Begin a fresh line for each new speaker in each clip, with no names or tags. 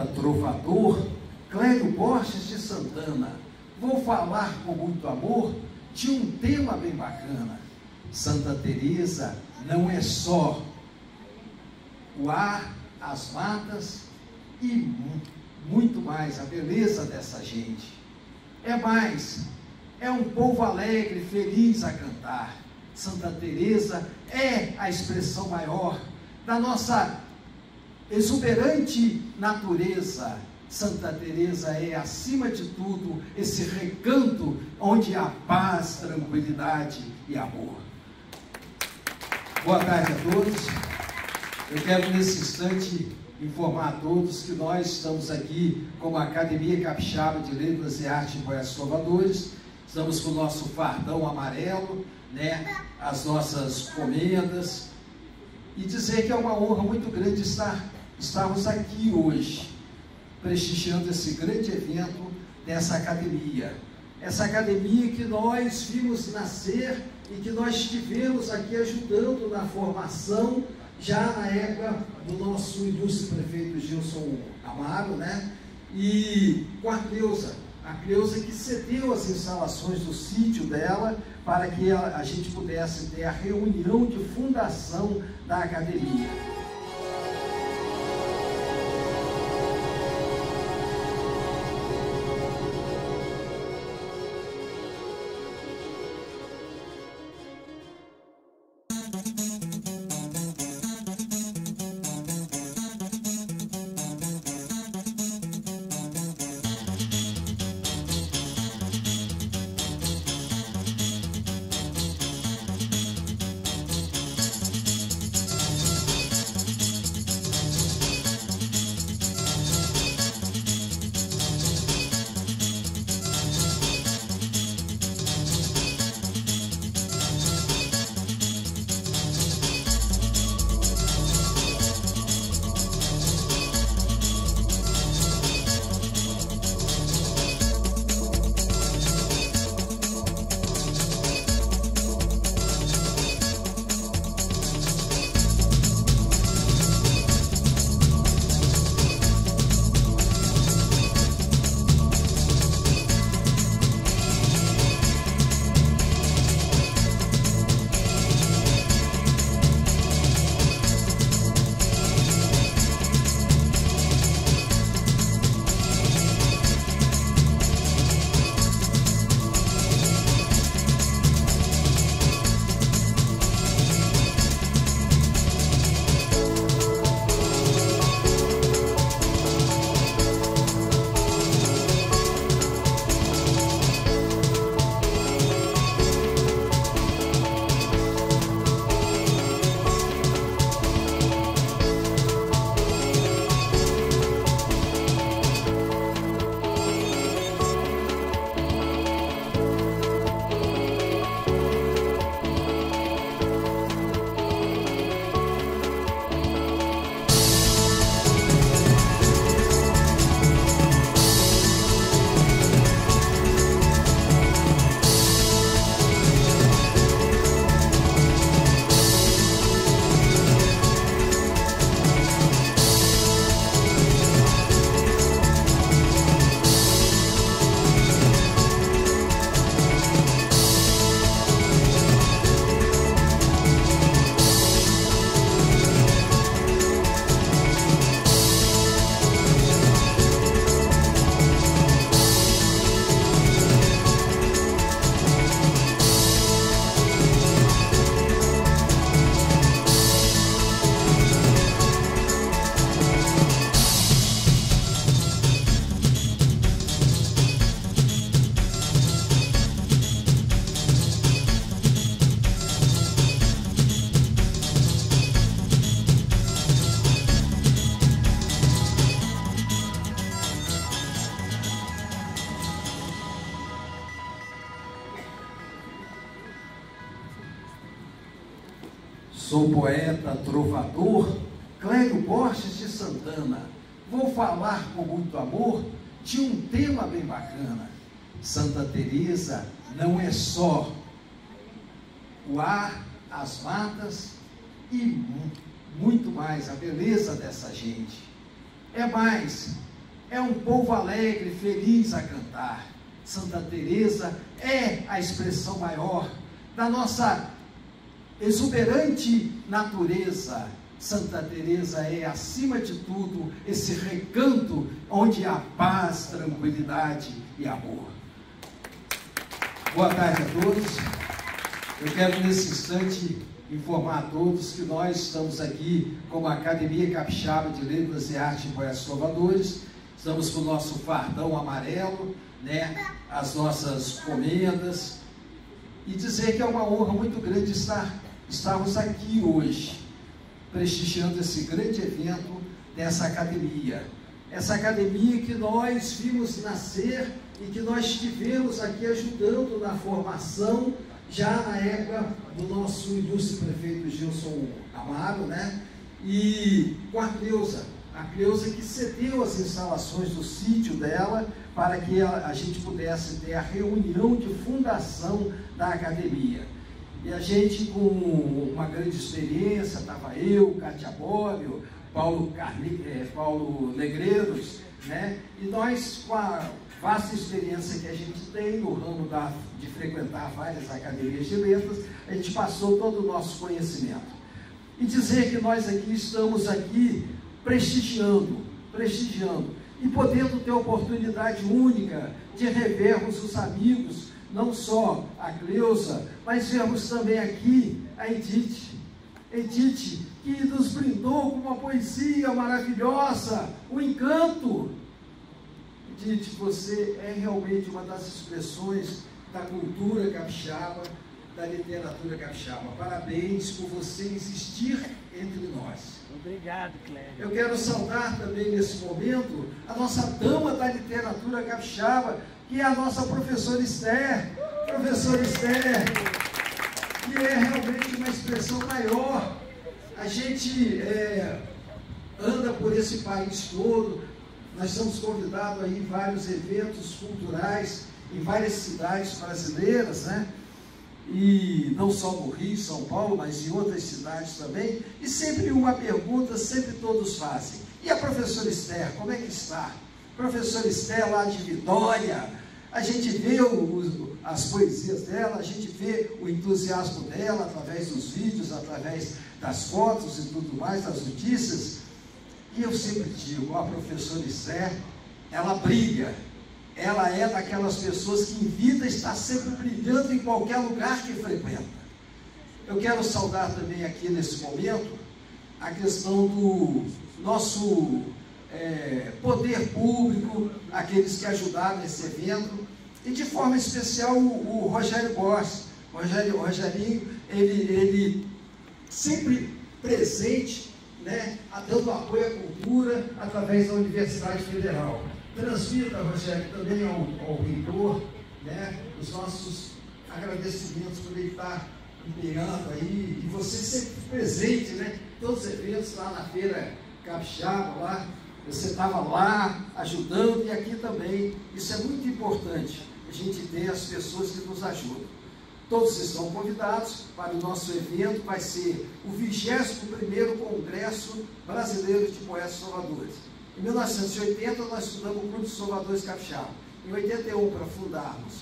poeta, trovador, Clélio Borges de Santana, vou falar com muito amor de um tema bem bacana. Santa Teresa não é só o ar, as matas e muito mais a beleza dessa gente. É mais, é um povo alegre, feliz a cantar. Santa Teresa é a expressão maior da nossa exuberante natureza. Santa Teresa é acima de tudo esse recanto onde há paz, tranquilidade e amor. Boa tarde a todos. Eu quero nesse instante informar a todos que nós estamos aqui como Academia Capixaba de Letras e Arte e Poetas Salvadores. Estamos com o nosso fardão amarelo, né? as nossas comendas. E dizer que é uma honra muito grande estar, estarmos aqui hoje, prestigiando esse grande evento dessa academia. Essa academia que nós vimos nascer e que nós estivemos aqui ajudando na formação já na época do nosso ilustre prefeito Gilson Amaro, né? E com a Cleusa, a Cleusa que cedeu as instalações do sítio dela para que a, a gente pudesse ter a reunião de fundação da academia. Poeta, trovador, Clélio Borges de Santana. Vou falar com muito amor de um tema bem bacana. Santa Teresa não é só o ar, as matas e muito mais a beleza dessa gente. É mais, é um povo alegre, feliz a cantar. Santa Teresa é a expressão maior da nossa exuberante natureza. Santa Teresa é acima de tudo esse recanto onde há paz, tranquilidade e amor. Boa tarde a todos. Eu quero nesse instante informar a todos que nós estamos aqui como Academia Capixaba de Letras e Arte em Poetas Salvadores. Estamos com o nosso fardão amarelo, né? as nossas comendas. E dizer que é uma honra muito grande estar, estarmos aqui hoje, prestigiando esse grande evento dessa academia. Essa academia que nós vimos nascer e que nós estivemos aqui ajudando na formação já na época do nosso ilustre prefeito Gilson Amaro, né? E com a Cleusa, a Cleusa que cedeu as instalações do sítio dela para que a, a, gente pudesse ter a reunião de fundação da academia. E a gente, com uma grande experiência, estava eu, Cátia Bobbio, Paulo, Carli, é, Paulo Negreiros, né? e nós, com a vasta experiência que a gente tem no ramo da, de frequentar várias academias de letras, a gente passou todo o nosso conhecimento. E dizer que nós aqui estamos aqui prestigiando, prestigiando, e podendo ter oportunidade única de revermos os amigos, não só a Cleusa, mas vermos também aqui a Edith. Edith, que nos brindou com uma poesia maravilhosa, um encanto, Tite, você é realmente uma das expressões da cultura capixaba, da literatura capixaba. Parabéns por você existir entre nós.
Obrigado, Cléber.
Eu quero saudar também nesse momento a nossa dama da literatura capixaba, que é a nossa professora Esther. Professora Esther, que é realmente uma expressão maior. A gente é, anda por esse país todo, nós estamos convidados aí em vários eventos culturais em várias cidades brasileiras, né? E não só no Rio, São Paulo, mas em outras cidades também. E sempre uma pergunta, sempre todos fazem. E a professora Esther, como é que está? Professora Esther lá de Vitória, a gente vê o, as poesias dela, a gente vê o entusiasmo dela através dos vídeos, através das fotos e tudo mais, das notícias. E eu sempre digo, a professora Esther, ela brilha, ela é daquelas pessoas que em vida está sempre brilhando em qualquer lugar que frequenta. Eu quero saudar também aqui nesse momento a questão do nosso é, poder público, aqueles que ajudaram nesse evento, e de forma especial o, o Rogério Borges. Rogério, Rogerinho, ele, ele sempre presente né, dando apoio à cultura através da Universidade Federal. Transmita, Rogério, também ao, ao reitor, né, os nossos agradecimentos por ele estar empenhando aí, e você sempre presente, né? Todos os eventos lá na feira capixaba, lá, você estava lá ajudando e aqui também. Isso é muito importante, a gente ter as pessoas que nos ajudam. Todos estão convidados para o nosso evento, vai ser o 21º Congresso Brasileiro de Poetas Salvadores. Em 1980 nós fundamos o Clube Salvadores Capixaba. Em 81, para fundarmos,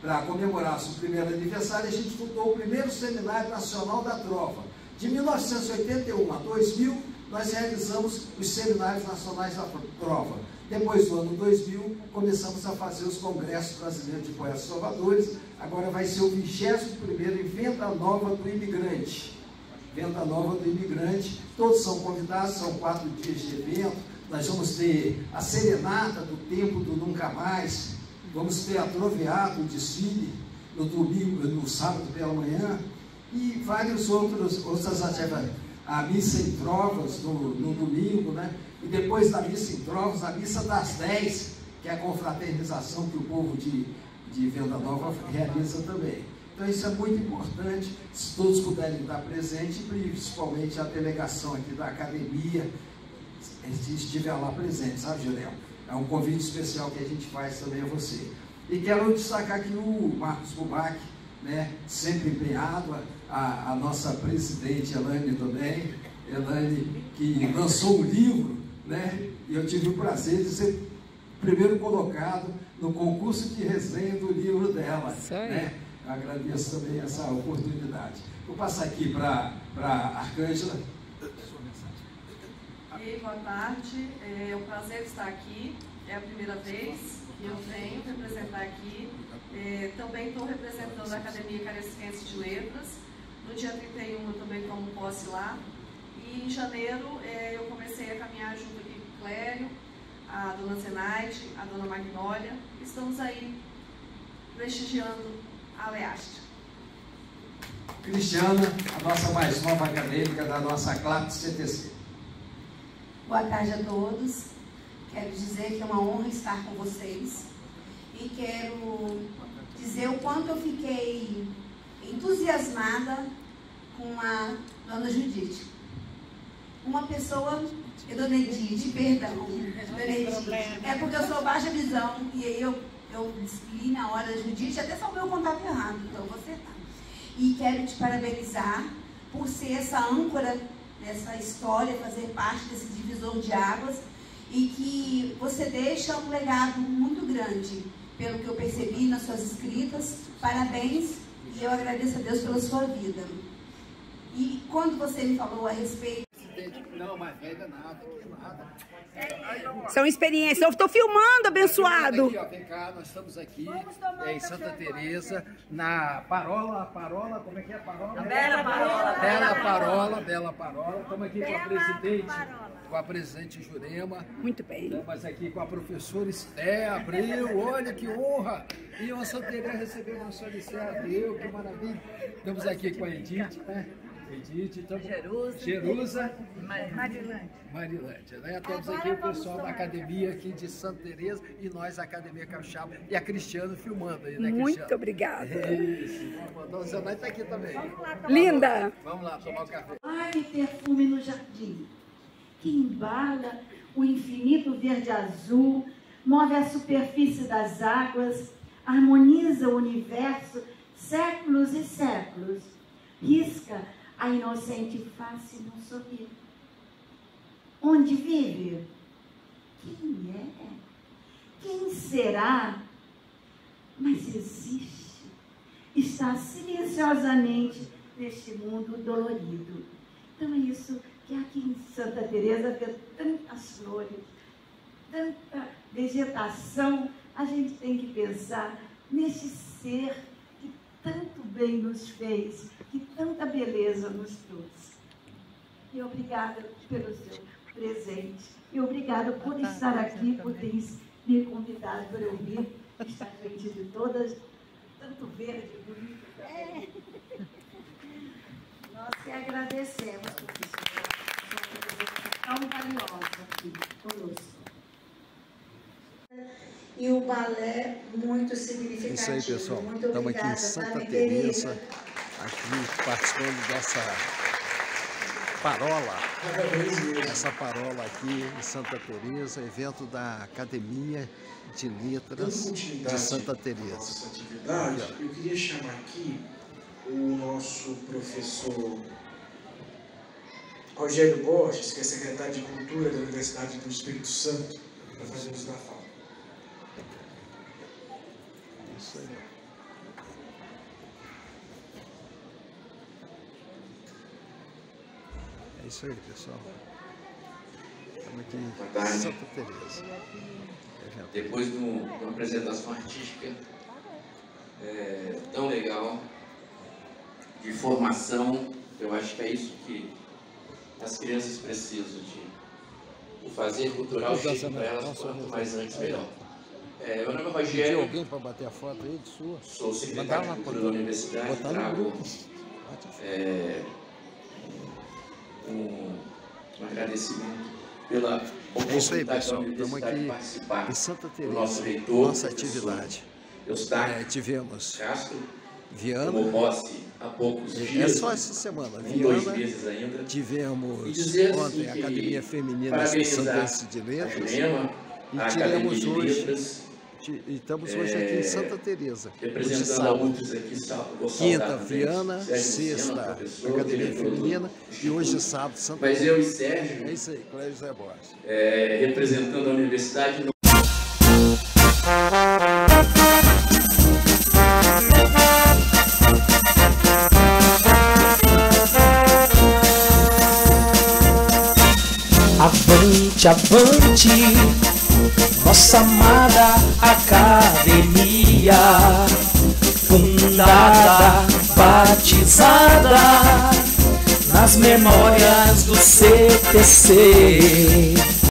para comemorar o primeiro aniversário, a gente fundou o primeiro Seminário Nacional da Trova. De 1981 a 2000, nós realizamos os Seminários Nacionais da Trova. Depois do ano 2000, começamos a fazer os congressos brasileiros de poetas salvadores. Agora vai ser o 21º Venda Nova do Imigrante. Venda Nova do Imigrante. Todos são convidados, são quatro dias de evento. Nós vamos ter a serenata do tempo do Nunca Mais. Vamos ter a troveada, o desfile no domingo, no sábado pela manhã. E vários outros, outras atividades. A missa em trovas no, no domingo, né? e depois da missa em trovas, a missa das 10, que é a confraternização que o povo de, de Venda Nova realiza também. Então isso é muito importante, se todos puderem estar presentes, principalmente a delegação aqui da academia, se estiver lá presente, sabe, Jurel? É um convite especial que a gente faz também a você. E quero destacar aqui o Marcos Bubac, né, sempre empenhado, a, a nossa presidente Elane também, Elane que lançou um livro né? E eu tive o prazer de ser primeiro colocado no concurso de resenha do livro dela. Né? Agradeço também essa oportunidade. Vou passar aqui para a Arcângela.
E boa tarde, é um prazer estar aqui, é a primeira vez que eu venho representar aqui. É, também estou representando a Academia Caresquense de Letras. No dia 31 eu também tomo posse lá. E em janeiro é, eu comecei a caminhar junto aqui com o Clério, a dona Zenaide, a dona Magnólia. Estamos aí prestigiando a Leaste.
Cristiana, a nossa mais nova acadêmica da nossa classe CTC.
Boa tarde a todos. Quero dizer que é uma honra estar com vocês e quero dizer o quanto eu fiquei entusiasmada com a dona Judite. Uma pessoa, dona Edith, perdão, dona Edith, é porque eu sou baixa visão e aí eu, eu li na hora da Judite, até salvei o contato errado, então você tá. E quero te parabenizar por ser essa âncora dessa história, fazer parte desse divisor de águas e que você deixa um legado muito grande, pelo que eu percebi nas suas escritas. Parabéns e eu agradeço a Deus pela sua vida. E quando você me falou a respeito
não, mas velha nada, nada.
São experiências. Eu estou filmando, abençoado.
Aqui, ó, vem cá, nós estamos aqui é, em Santa Teresa, na Parola, Parola, como é que é a Parola?
Bela Parola.
Bela Parola, Bela Parola. Estamos aqui com a presidente, com a presidente Jurema.
Muito bem.
Estamos aqui com a professora Esté Abreu, olha que honra. E o Santa Teresa recebeu nossa Esté Abreu, que maravilha. Estamos aqui com a Edith, né? Edith, então, Jerusa, Jerusa Marilândia. Marilândia, né? Temos aqui o pessoal da academia aqui de Santa Teresa e nós, a Academia Capixaba, e a Cristiano filmando aí, né,
Muito obrigada.
Isso. A dona Zenaide está aqui também.
Linda.
Vamos lá, tomar o café.
Ai, perfume no jardim, que embala o infinito verde azul, move a superfície das águas, harmoniza o universo séculos e séculos, risca a inocente face num sorrir. Onde vive? Quem é? Quem será? Mas existe. Está silenciosamente neste mundo dolorido. Então é isso que aqui em Santa Teresa vê tantas flores, tanta vegetação, a gente tem que pensar nesse ser que tanto bem nos fez, que tanta beleza nos trouxe. E obrigada pelo seu presente. E obrigada por estar aqui, por ter me convidado para ouvir esta gente de todas, tanto verde, bonito. É. Nós que agradecemos por isso, tão valiosa aqui conosco. E o balé muito significativo.
Isso aí, pessoal. Estamos aqui em Santa Teresa aqui participando dessa parola, essa parola aqui em Santa Teresa, evento da Academia de Letras de Santa Teresa.
eu queria chamar aqui o nosso professor Rogério Borges, que é secretário de Cultura da Universidade do Espírito Santo, para fazer uso da fala.
Isso aí. É isso aí, pessoal. Estamos aqui em Santa Teresa.
Depois de, um, de uma apresentação artística é, tão legal, de formação, eu acho que é isso que as crianças precisam de o fazer cultural chega para elas quanto mais antes melhor. É, meu nome é Rogério.
alguém para bater a foto aí de sua?
Sou secretário de Cultura da Universidade. Trago é, um, um agradecimento pela oportunidade é isso aí, pessoal. Estamos aqui em Santa Teresa, nosso reitor,
nossa atividade.
Eustáquio
é, tivemos
Castro,
Viana,
há poucos
é
dias.
É só essa semana.
Viana, dois meses ainda.
Tivemos ontem a Academia Feminina Santense de Letras. E tiramos hoje. E estamos hoje é, aqui em é, Santa Tereza.
Representando a UTS aqui, sábado.
Quinta, Friana, sexta, Academia Feminina e hoje é sábado, Santa
Mas eu e Sérgio.
É isso aí, Clério Zé Borges.
É, representando a Universidade.
Avante, avante nossa amada academia, fundada, batizada nas memórias do CTC.